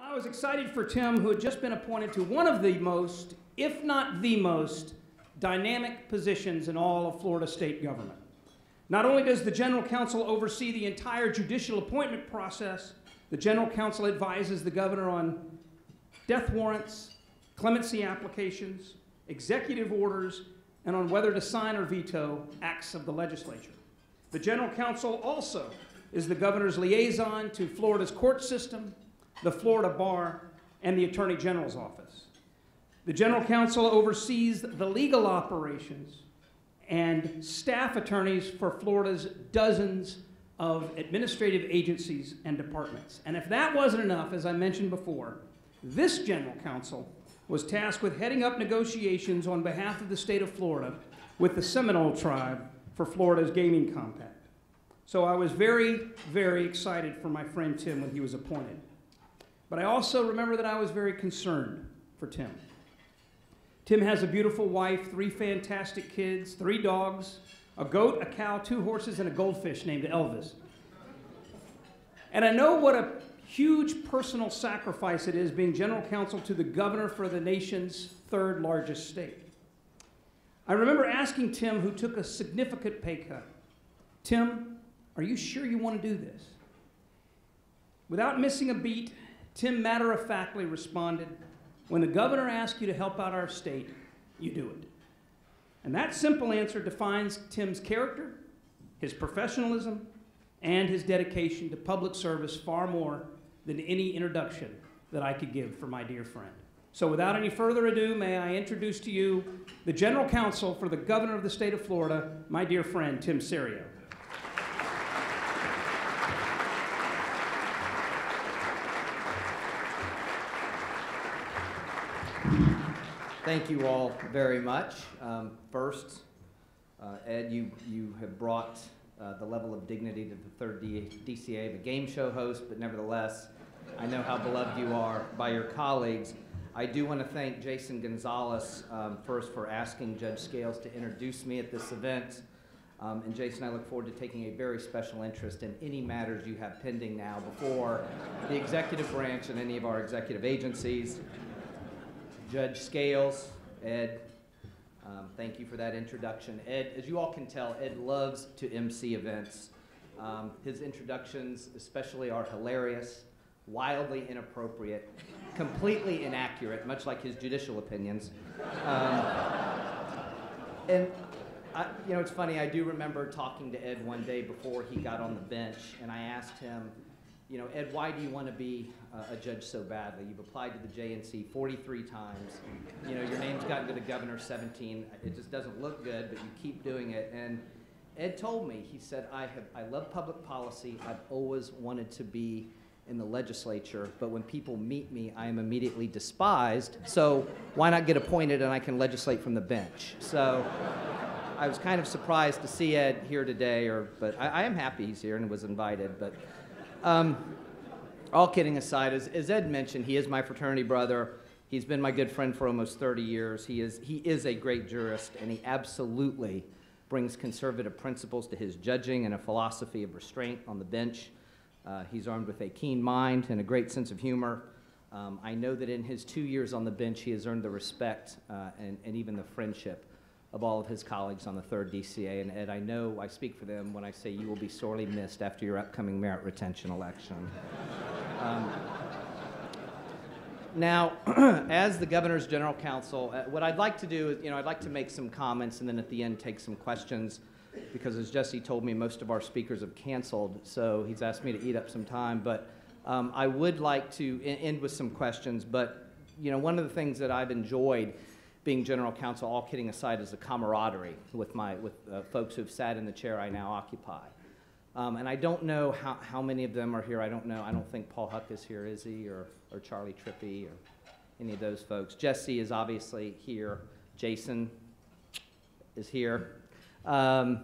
I was excited for Tim, who had just been appointed to one of the most, if not the most, dynamic positions in all of Florida state government. Not only does the General Counsel oversee the entire judicial appointment process, the General Counsel advises the governor on death warrants, clemency applications, executive orders, and on whether to sign or veto acts of the legislature. The General Counsel also is the governor's liaison to Florida's court system, the Florida Bar, and the Attorney General's office. The General Counsel oversees the legal operations and staff attorneys for Florida's dozens of administrative agencies and departments. And if that wasn't enough, as I mentioned before, this General Counsel was tasked with heading up negotiations on behalf of the state of Florida with the Seminole tribe for Florida's gaming compact. So I was very, very excited for my friend Tim when he was appointed. But I also remember that I was very concerned for Tim. Tim has a beautiful wife, three fantastic kids, three dogs, a goat, a cow, two horses, and a goldfish named Elvis. And I know what a huge personal sacrifice it is being general counsel to the governor for the nation's third largest state. I remember asking Tim, who took a significant pay cut, Tim, are you sure you want to do this? Without missing a beat, Tim matter of factly responded, When the governor asks you to help out our state, you do it. And that simple answer defines Tim's character, his professionalism, and his dedication to public service far more than any introduction that I could give for my dear friend. So, without any further ado, may I introduce to you the General Counsel for the Governor of the State of Florida, my dear friend Tim Cerio. Thank you all very much. Um, first, uh, Ed, you, you have brought uh, the level of dignity to the third D- DCA of a game show host, but nevertheless, I know how beloved you are by your colleagues. I do want to thank Jason Gonzalez um, first for asking Judge Scales to introduce me at this event. Um, and Jason, I look forward to taking a very special interest in any matters you have pending now before the executive branch and any of our executive agencies. Judge Scales, Ed, um, thank you for that introduction. Ed, as you all can tell, Ed loves to MC events. Um, his introductions, especially, are hilarious, wildly inappropriate, completely inaccurate, much like his judicial opinions. Um, and I, you know, it's funny. I do remember talking to Ed one day before he got on the bench, and I asked him, you know, Ed, why do you want to be uh, a judge so badly? You've applied to the JNC 43 times. You know, your name's gotten to the governor 17. It just doesn't look good, but you keep doing it. And Ed told me, he said, I have, I love public policy. I've always wanted to be in the legislature, but when people meet me, I am immediately despised. So why not get appointed and I can legislate from the bench? So I was kind of surprised to see Ed here today, or but I, I am happy he's here and was invited. But um, all kidding aside, as, as Ed mentioned, he is my fraternity brother. He's been my good friend for almost 30 years. He is, he is a great jurist, and he absolutely brings conservative principles to his judging and a philosophy of restraint on the bench. Uh, he's armed with a keen mind and a great sense of humor. Um, I know that in his two years on the bench, he has earned the respect uh, and, and even the friendship of all of his colleagues on the 3rd DCA. And Ed, I know I speak for them when I say you will be sorely missed after your upcoming merit retention election. um, now, as the governor's general counsel, uh, what I'd like to do is, you know, I'd like to make some comments and then at the end take some questions because as Jesse told me, most of our speakers have canceled, so he's asked me to eat up some time. But um, I would like to end with some questions. But, you know, one of the things that I've enjoyed being general counsel, all kidding aside, is a camaraderie with my with uh, folks who've sat in the chair I now occupy. Um, and I don't know how, how many of them are here. I don't know. I don't think Paul Huck is here, is he? Or, or Charlie Trippy or any of those folks. Jesse is obviously here. Jason is here. Um,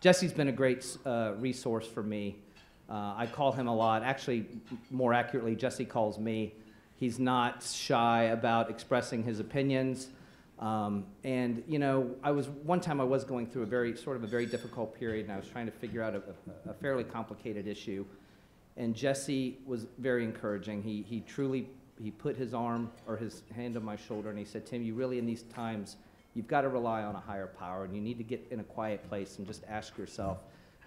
Jesse's been a great uh, resource for me. Uh, I call him a lot. Actually, more accurately, Jesse calls me. He's not shy about expressing his opinions. Um, and you know, I was one time I was going through a very sort of a very difficult period, and I was trying to figure out a, a, fairly complicated issue. And Jesse was very encouraging. He, he truly, he put his arm or his hand on my shoulder and he said, Tim, you really in these times, you've got to rely on a higher power and you need to get in a quiet place and just ask yourself,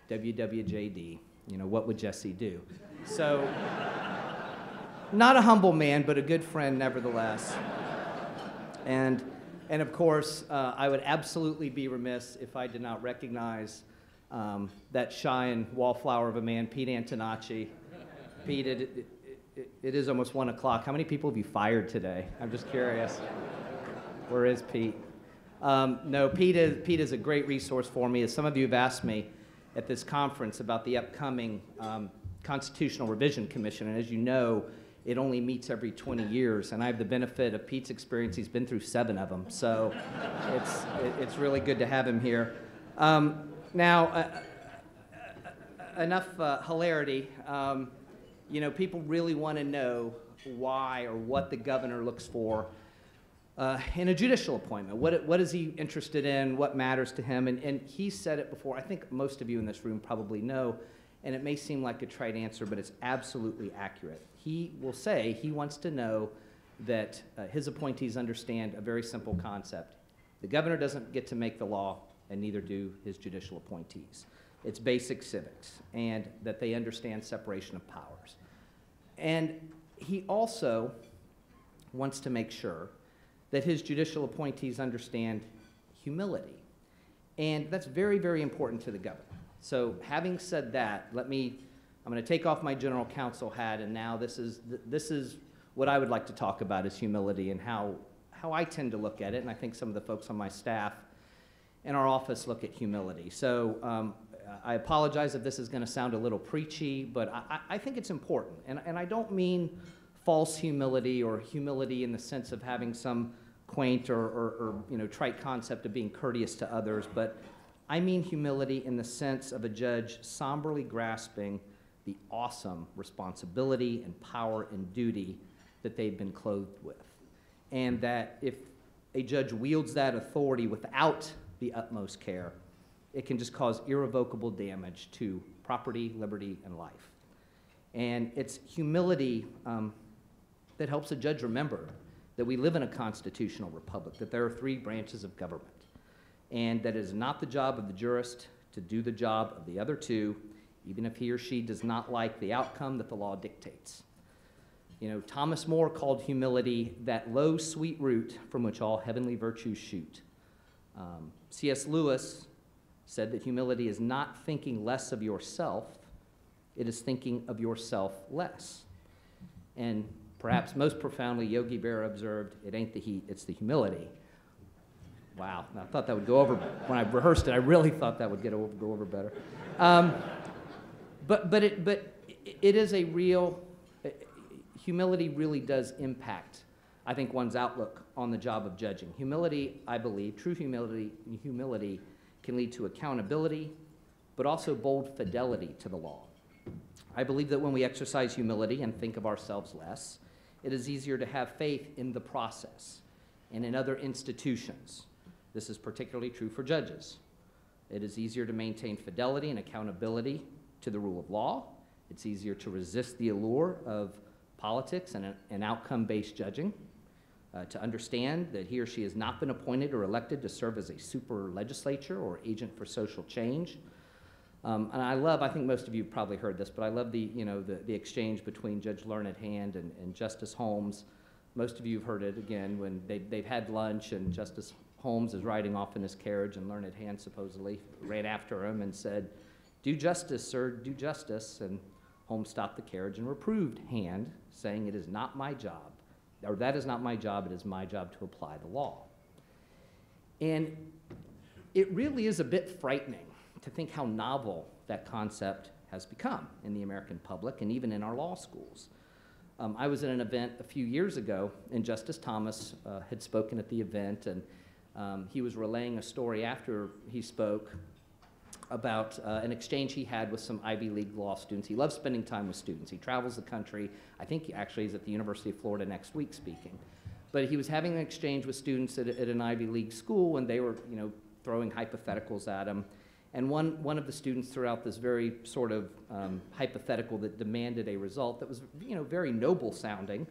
WWJD, you know, what would Jesse do? So, not a humble man, but a good friend nevertheless. And, and of course, uh, I would absolutely be remiss if I did not recognize um, that shy and wallflower of a man, Pete Antonacci. Pete, it, it, it, is almost one o'clock. How many people have you fired today? I'm just curious. Where is Pete? Um, no, Pete is, Pete is a great resource for me. As some of you have asked me at this conference about the upcoming um, Constitutional Revision Commission, and as you know, it only meets every 20 years, and I have the benefit of Pete's experience. He's been through seven of them, so it's, it, it's really good to have him here. Um, now, uh, uh, enough uh, hilarity. Um, you know, people really want to know why or what the governor looks for uh, in a judicial appointment. What, what is he interested in? What matters to him? And, and he said it before. I think most of you in this room probably know, and it may seem like a trite answer, but it's absolutely accurate. He will say he wants to know that uh, his appointees understand a very simple concept. The governor doesn't get to make the law, and neither do his judicial appointees. It's basic civics, and that they understand separation of powers. And he also wants to make sure that his judicial appointees understand humility. And that's very, very important to the governor. So, having said that, let me, I'm going to take off my general counsel hat, and now this is, this is what I would like to talk about is humility and how, how I tend to look at it, and I think some of the folks on my staff in our office look at humility. So, um, I apologize if this is going to sound a little preachy, but I, I think it's important. And, and I don't mean false humility or humility in the sense of having some quaint or, or, or, you know, trite concept of being courteous to others, but I mean humility in the sense of a judge somberly grasping the awesome responsibility and power and duty that they've been clothed with. And that if a judge wields that authority without the utmost care, it can just cause irrevocable damage to property, liberty, and life. And it's humility um, that helps a judge remember that we live in a constitutional republic, that there are three branches of government, and that it is not the job of the jurist to do the job of the other two, even if he or she does not like the outcome that the law dictates. You know, Thomas More called humility that low, sweet root from which all heavenly virtues shoot. Um, C.S. Lewis said that humility is not thinking less of yourself, it is thinking of yourself less. And Perhaps most profoundly, Yogi Berra observed, it ain't the heat, it's the humility. Wow, I thought that would go over, when I rehearsed it, I really thought that would get over, go over better. Um, but, but, it, but it is a real, humility really does impact, I think, one's outlook on the job of judging. Humility, I believe, true humility, humility can lead to accountability, but also bold fidelity to the law. I believe that when we exercise humility and think of ourselves less, it is easier to have faith in the process and in other institutions. This is particularly true for judges. It is easier to maintain fidelity and accountability to the rule of law. It's easier to resist the allure of politics and, an outcome based judging. Uh, to understand that he or she has not been appointed or elected to serve as a super legislature or agent for social change um, and I love, I think most of you probably heard this, but I love the, you know, the, the exchange between Judge Learned Hand and, and Justice Holmes. Most of you have heard it again when they, they've had lunch and Justice Holmes is riding off in his carriage and Learned Hand supposedly ran after him and said, do justice, sir, do justice. And Holmes stopped the carriage and reproved Hand, saying, it is not my job, or that is not my job, it is my job to apply the law. And it really is a bit frightening to think how novel that concept has become in the American public and even in our law schools. Um, I was at an event a few years ago, and Justice Thomas uh, had spoken at the event, and um, he was relaying a story after he spoke about uh, an exchange he had with some Ivy League law students. He loves spending time with students. He travels the country. I think he actually is at the University of Florida next week speaking. But he was having an exchange with students at, at an Ivy League school, and they were, you know, throwing hypotheticals at him. And one, one of the students threw out this very sort of um, hypothetical that demanded a result that was, you know, very noble sounding,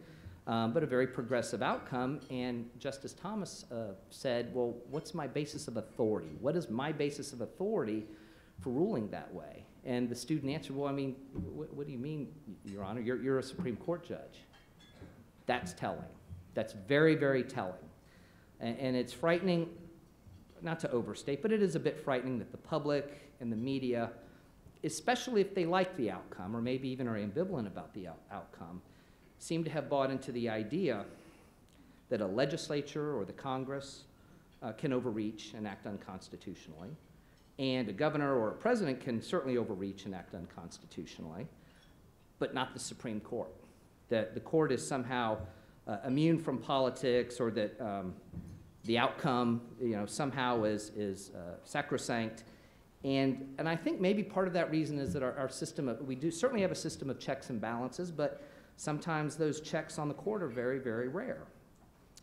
um, but a very progressive outcome. And Justice Thomas uh, said, well, what's my basis of authority? What is my basis of authority for ruling that way? And the student answered, well, I mean, wh- what do you mean, Your Honor? You're, you're a Supreme Court judge. That's telling. That's very, very telling. And, and it's frightening, not to overstate, but it is a bit frightening that the public and the media, especially if they like the outcome or maybe even are ambivalent about the out- outcome, seem to have bought into the idea that a legislature or the Congress uh, can overreach and act unconstitutionally, and a governor or a president can certainly overreach and act unconstitutionally, but not the Supreme Court. That the court is somehow uh, immune from politics or that um, the outcome, you know, somehow is, is uh, sacrosanct. And, and I think maybe part of that reason is that our, our system, of, we do certainly have a system of checks and balances, but sometimes those checks on the court are very, very rare.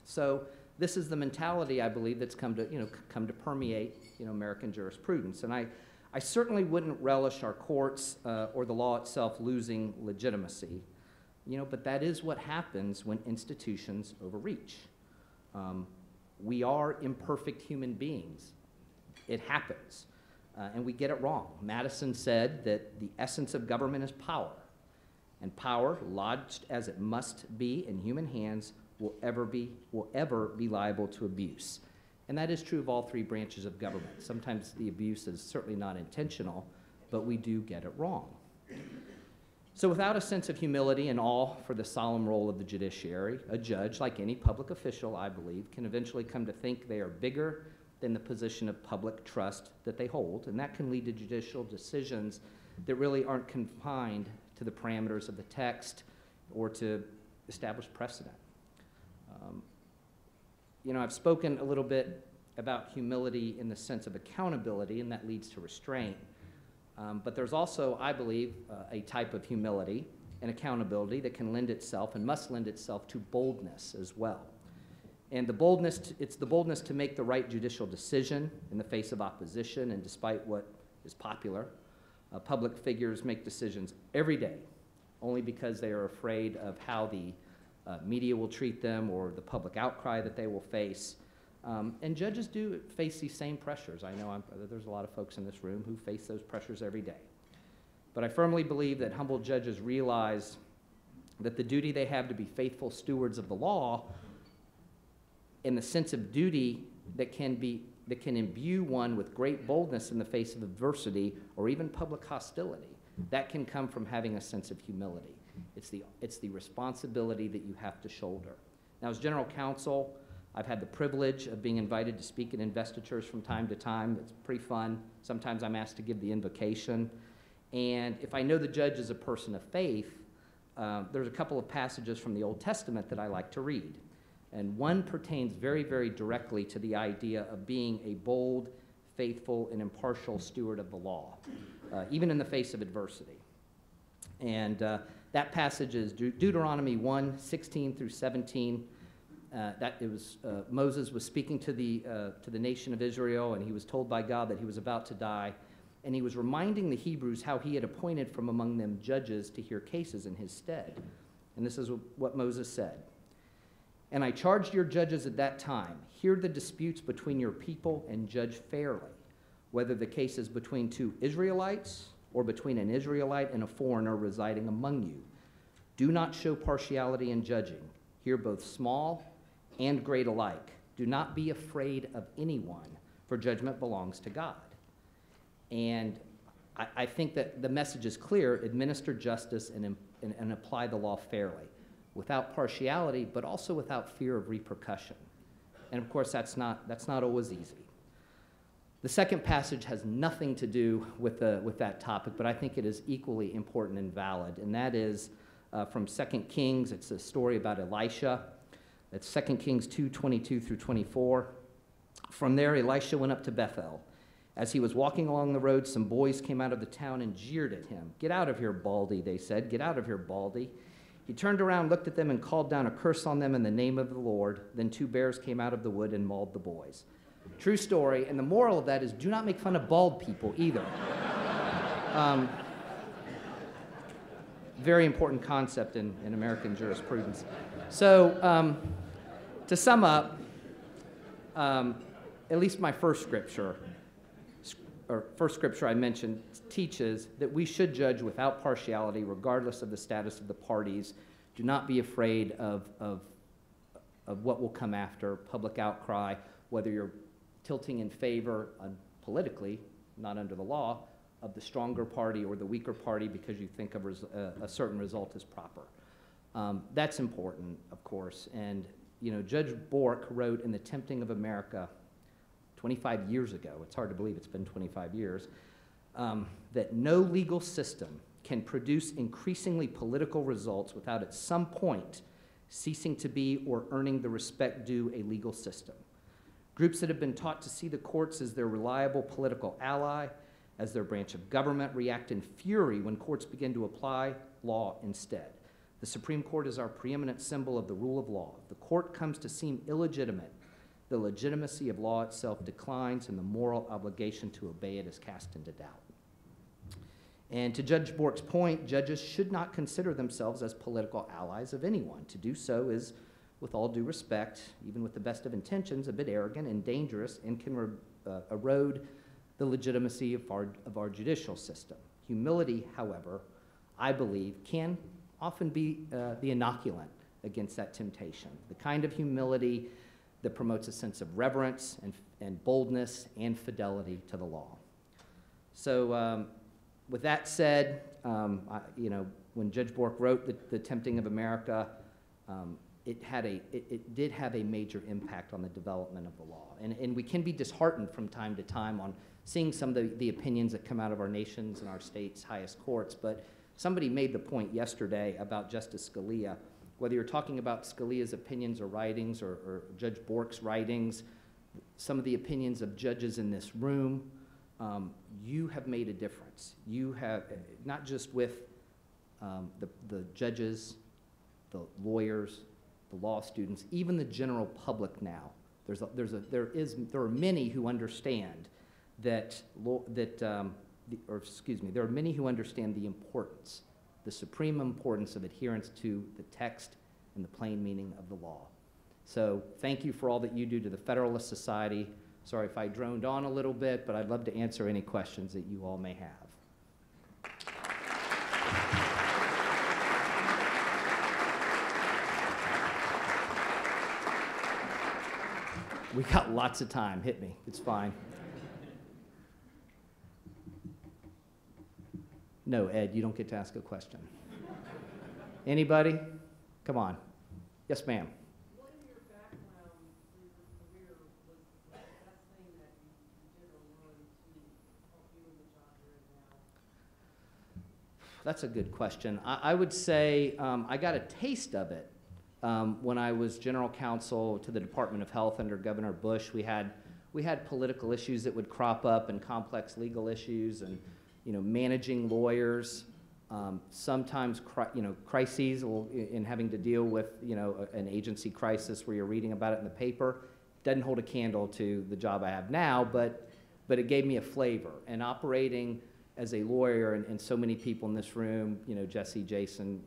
So this is the mentality, I believe, that's come to, you know, come to permeate, you know, American jurisprudence. And I, I certainly wouldn't relish our courts uh, or the law itself losing legitimacy, you know, but that is what happens when institutions overreach. Um, we are imperfect human beings. It happens, uh, and we get it wrong. Madison said that the essence of government is power, and power, lodged as it must be in human hands, will ever be will ever be liable to abuse. And that is true of all three branches of government. Sometimes the abuse is certainly not intentional, but we do get it wrong. So, without a sense of humility and awe for the solemn role of the judiciary, a judge, like any public official, I believe, can eventually come to think they are bigger than the position of public trust that they hold, and that can lead to judicial decisions that really aren't confined to the parameters of the text or to established precedent. Um, you know, I've spoken a little bit about humility in the sense of accountability, and that leads to restraint. Um, but there's also, I believe, uh, a type of humility and accountability that can lend itself and must lend itself to boldness as well. And the boldness, to, it's the boldness to make the right judicial decision in the face of opposition and despite what is popular. Uh, public figures make decisions every day only because they are afraid of how the uh, media will treat them or the public outcry that they will face. Um, and judges do face these same pressures. I know I'm, there's a lot of folks in this room who face those pressures every day. But I firmly believe that humble judges realize that the duty they have to be faithful stewards of the law and the sense of duty that can be that can imbue one with great boldness in the face of adversity or even public hostility that can come from having a sense of humility it's the it's the responsibility that you have to shoulder now as general counsel I've had the privilege of being invited to speak at investitures from time to time. It's pretty fun. Sometimes I'm asked to give the invocation. And if I know the judge is a person of faith, uh, there's a couple of passages from the Old Testament that I like to read. And one pertains very, very directly to the idea of being a bold, faithful, and impartial steward of the law, uh, even in the face of adversity. And uh, that passage is Deut- Deuteronomy 1 16 through 17. Uh, that it was uh, Moses was speaking to the uh, to the nation of Israel, and he was told by God that he was about to die, and he was reminding the Hebrews how he had appointed from among them judges to hear cases in his stead. And this is what Moses said. And I charged your judges at that time, hear the disputes between your people and judge fairly, whether the case is between two Israelites or between an Israelite and a foreigner residing among you. Do not show partiality in judging. Hear both small and great alike. Do not be afraid of anyone, for judgment belongs to God. And I, I think that the message is clear administer justice and, and, and apply the law fairly, without partiality, but also without fear of repercussion. And of course, that's not, that's not always easy. The second passage has nothing to do with, the, with that topic, but I think it is equally important and valid, and that is uh, from 2 Kings. It's a story about Elisha. It's 2 Kings 2 22 through 24. From there, Elisha went up to Bethel. As he was walking along the road, some boys came out of the town and jeered at him. Get out of here, Baldy, they said. Get out of here, Baldy. He turned around, looked at them, and called down a curse on them in the name of the Lord. Then two bears came out of the wood and mauled the boys. True story. And the moral of that is do not make fun of bald people either. um, very important concept in, in American jurisprudence. So, um, to sum up, um, at least my first scripture, or first scripture I mentioned, teaches that we should judge without partiality, regardless of the status of the parties. Do not be afraid of, of, of what will come after public outcry, whether you're tilting in favor uh, politically, not under the law, of the stronger party or the weaker party because you think of a, a certain result as proper. Um, that's important, of course. And, you know, Judge Bork wrote in The Tempting of America 25 years ago, it's hard to believe it's been 25 years, um, that no legal system can produce increasingly political results without at some point ceasing to be or earning the respect due a legal system. Groups that have been taught to see the courts as their reliable political ally, as their branch of government, react in fury when courts begin to apply law instead. The Supreme Court is our preeminent symbol of the rule of law. The court comes to seem illegitimate, the legitimacy of law itself declines and the moral obligation to obey it is cast into doubt. And to Judge Bork's point, judges should not consider themselves as political allies of anyone. To do so is, with all due respect, even with the best of intentions, a bit arrogant and dangerous and can uh, erode the legitimacy of our, of our judicial system. Humility, however, I believe, can often be uh, the inoculant against that temptation. The kind of humility that promotes a sense of reverence and, and boldness and fidelity to the law. So, um, with that said, um, I, you know, when Judge Bork wrote the, the Tempting of America, um, it had a, it, it did have a major impact on the development of the law. And, and we can be disheartened from time to time on seeing some of the, the opinions that come out of our nation's and our state's highest courts. But somebody made the point yesterday about Justice Scalia. Whether you're talking about Scalia's opinions or writings or, or Judge Bork's writings, some of the opinions of judges in this room, um, you have made a difference. You have, not just with um, the, the judges, the lawyers, the law students, even the general public now. There's a, there's a, there is, there are many who understand that, that, um, the, or excuse me, there are many who understand the importance, the supreme importance of adherence to the text and the plain meaning of the law. So thank you for all that you do to the Federalist Society. Sorry if I droned on a little bit, but I'd love to answer any questions that you all may have. We got lots of time. Hit me. It's fine. No, Ed, you don't get to ask a question. Anybody? Come on. Yes, ma'am. What in your background through your career was the best thing that you, you did or learned to help you in the job you're in now? That's a good question. I, I would say um, I got a taste of it um, when I was general counsel to the Department of Health under Governor Bush. We had we had political issues that would crop up and complex legal issues, and you know managing lawyers. Um, sometimes you know crises in having to deal with you know an agency crisis where you're reading about it in the paper doesn't hold a candle to the job I have now, but but it gave me a flavor and operating as a lawyer and, and so many people in this room, you know, Jesse, Jason,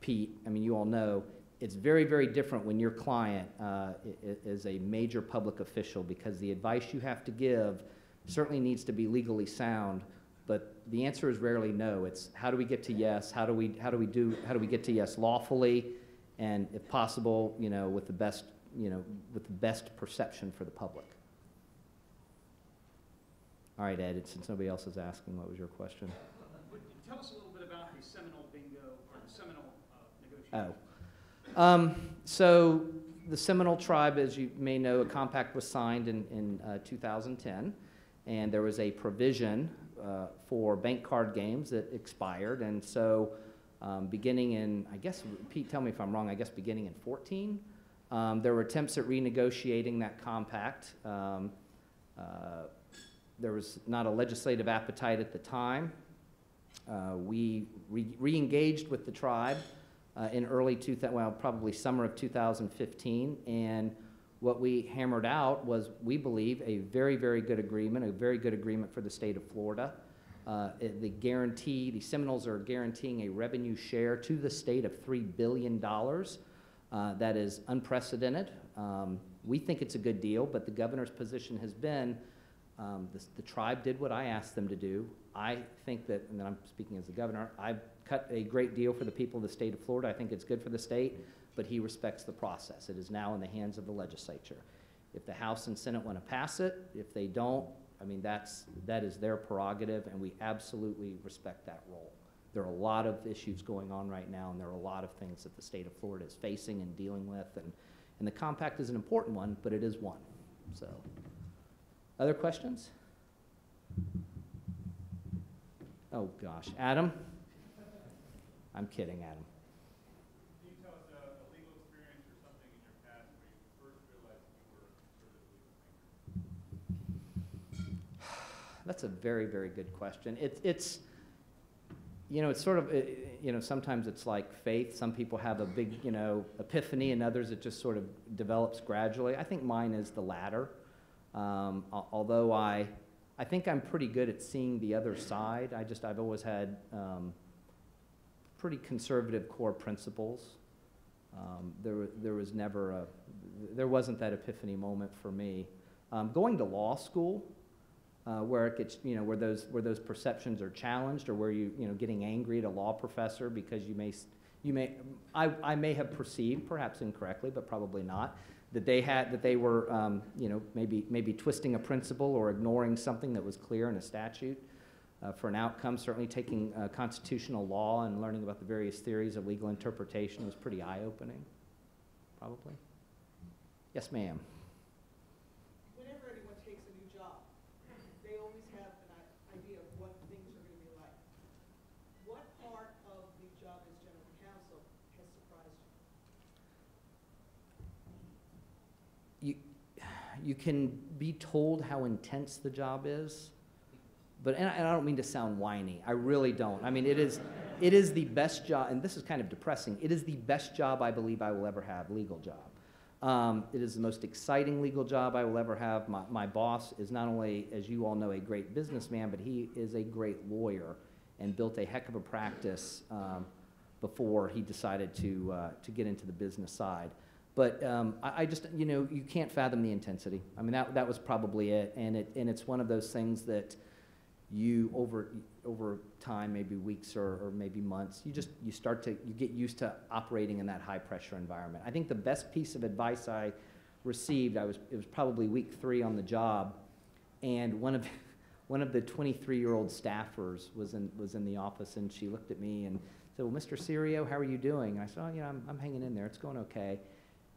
Pete, I mean, you all know, it's very, very different when your client uh, is a major public official because the advice you have to give certainly needs to be legally sound, but the answer is rarely no. It's how do we get to yes? How do we, how do we do, how do we get to yes lawfully? And if possible, you know, with the best, you know, with the best perception for the public. All right, Ed, since nobody else is asking, what was your question? Would you Tell us a little bit about the Seminole bingo, or the Seminole uh, negotiation. Oh. Um, so the Seminole tribe, as you may know, a compact was signed in, in uh, 2010, and there was a provision uh, for bank card games that expired. And so, um, beginning in, I guess, Pete, tell me if I'm wrong, I guess beginning in 14, um, there were attempts at renegotiating that compact. Um, uh, there was not a legislative appetite at the time. Uh, we re- re-engaged with the tribe uh, in early 2000, well, probably summer of 2015, and what we hammered out was, we believe, a very, very good agreement, a very good agreement for the state of Florida. Uh, The guarantee, the Seminoles are guaranteeing a revenue share to the state of $3 billion. Uh, That is unprecedented. Um, We think it's a good deal, but the governor's position has been, um, the the tribe did what I asked them to do. I think that, and then I'm speaking as the governor, I've cut a great deal for the people of the state of Florida. I think it's good for the state, but he respects the process. It is now in the hands of the legislature. If the House and Senate want to pass it, if they don't, I mean, that's, that is their prerogative, and we absolutely respect that role. There are a lot of issues going on right now, and there are a lot of things that the state of Florida is facing and dealing with, and, and the compact is an important one, but it is one, so. Other questions? Oh, gosh, Adam? I'm kidding, Adam. That's a very, very good question. It's, it's, you know, it's sort of, you know, sometimes it's like faith. Some people have a big, you know, epiphany, and others it just sort of develops gradually. I think mine is the latter. Um, although I, I think I'm pretty good at seeing the other side. I just, I've always had um, pretty conservative core principles. Um, there, there was never a, there wasn't that epiphany moment for me. Um, going to law school, uh, where it gets, you know, where those, where those perceptions are challenged, or where you, you know, getting angry at a law professor because you may, you may, I, I may have perceived, perhaps incorrectly, but probably not, that they had, that they were, um, you know, maybe, maybe twisting a principle or ignoring something that was clear in a statute for an outcome. Certainly taking uh, constitutional law and learning about the various theories of legal interpretation was pretty eye-opening, probably. Yes, ma'am. whenever anyone takes a new job, they always have an idea of what things are gonna be like. What part of the job as general counsel has surprised you? you, you can be told how intense the job is, but, and I, and I don't mean to sound whiny, I really don't. I mean, it is, it is the best job, and this is kind of depressing, it is the best job I believe I will ever have, legal job. Um, it is the most exciting legal job I will ever have. My, my boss is not only, as you all know, a great businessman, but he is a great lawyer and built a heck of a practice um, before he decided to, uh, to get into the business side. But um, I, I just, you know, you can't fathom the intensity. I mean, that, that was probably it. And, it. and it's one of those things that you, over, over time, maybe weeks or, or maybe months, you just, you start to, you get used to operating in that high-pressure environment. I think the best piece of advice I received, I was, it was probably week three on the job, and one of, one of the 23-year-old staffers was in, was in the office, and she looked at me and said, well, Mr. Cerio, how are you doing? And I said, oh, you know, I'm, I'm hanging in there. It's going okay.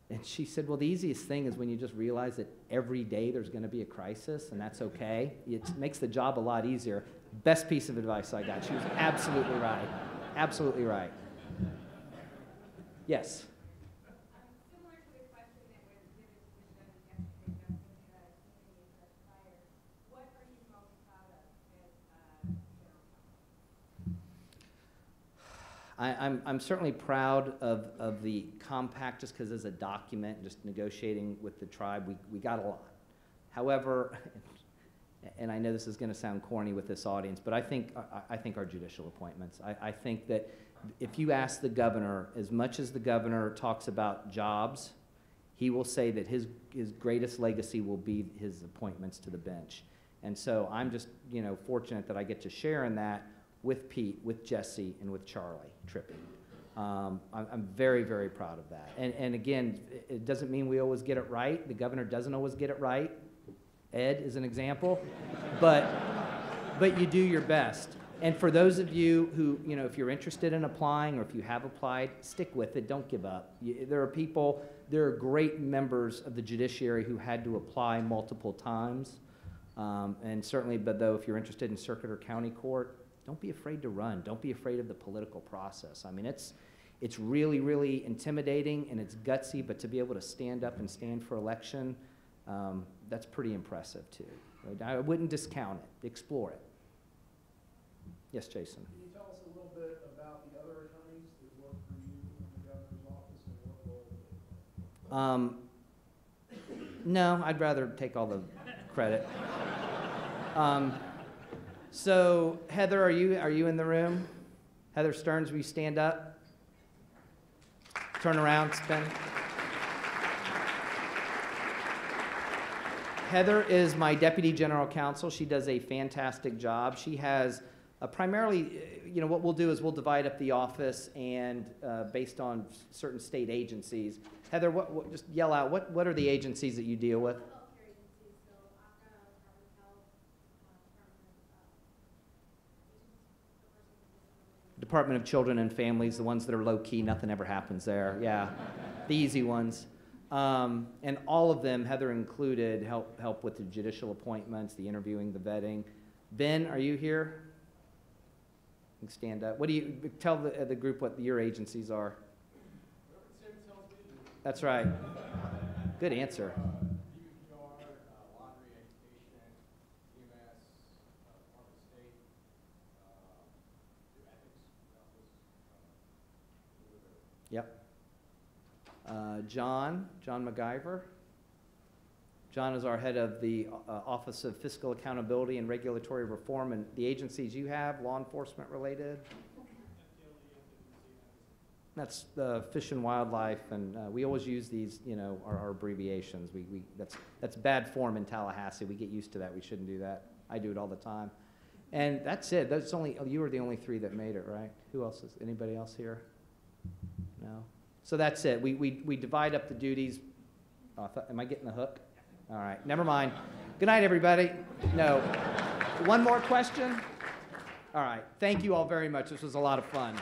And she said, well, the easiest thing is when you just realize that every day there's going to be a crisis, and that's okay. It makes the job a lot easier. Best piece of advice I got. She was absolutely right. Absolutely right. Yes. Similar to the question that was given to Ms. Evans yesterday, Justin, uh, something you said prior, what are you most proud of as, uh, general counsel? I, I'm, I'm certainly proud of, of the compact, just because as a document, just negotiating with the tribe, we, we got a lot. However, and I know this is going to sound corny with this audience, but I think, I, I think our judicial appointments, I, I think that if you ask the governor, as much as the governor talks about jobs, he will say that his, his greatest legacy will be his appointments to the bench. And so I'm just, you know, fortunate that I get to share in that with Pete, with Jesse, and with Charlie Trippy. Um, I'm, very, very proud of that. And, and again, it- it doesn't mean we always get it right. The governor doesn't always get it right. Ed is an example. But, but you do your best. And for those of you who, you know, if you're interested in applying or if you have applied, stick with it. Don't give up. You, there are people, there are great members of the judiciary who had to apply multiple times. Um, and certainly, but though, if you're interested in circuit or county court, don't be afraid to run. Don't be afraid of the political process. I mean, it's, it's really, really intimidating and it's gutsy, but to be able to stand up and stand for election, um, that's pretty impressive too. I wouldn't discount it. Explore it. Yes, Jason. Can you tell us a little bit about the other attorneys that work for you in the governor's office and what role they play? Um, No, I'd rather take all the credit. Um, so, Heather, are you, are you in the room? Heather Stearns, will you stand up? Turn around, spin. Heather is my deputy general counsel. She does a fantastic job. She has primarily, you know, what we'll do is we'll divide up the office and uh, based on certain state agencies. Heather, what, what, just yell out, what, what are the agencies that you deal with? Healthcare agencies, so ACA, Department of Health, uh, Department of, Children and Families, the ones that are low key, nothing ever happens there. Yeah, the easy ones. Um, and all of them, Heather included, help help with the judicial appointments, the interviewing, the vetting. Ben, are you here? You stand up. What do you tell the, the group what your agencies are? That's right. Good answer. DVR, uh, lottery, education, EMS, uh, Department of State, uh, the ethics office, uh, Yep. Uh, John, John MacIver. John is our head of the uh, Office of Fiscal Accountability and Regulatory Reform, and the agencies you have, law enforcement related? That's the Fish and Wildlife, and uh, we always use these, you know, our our abbreviations. We, we, that's, that's bad form in Tallahassee. We get used to that. We shouldn't do that. I do it all the time. And that's it. That's only, you were the only three that made it, right? Who else is, anybody else here? No? So that's it. We, we, we divide up the duties. Oh, I thought, am I getting the hook? All right, never mind. Good night, everybody. No. One more question? All right, thank you all very much. This was a lot of fun.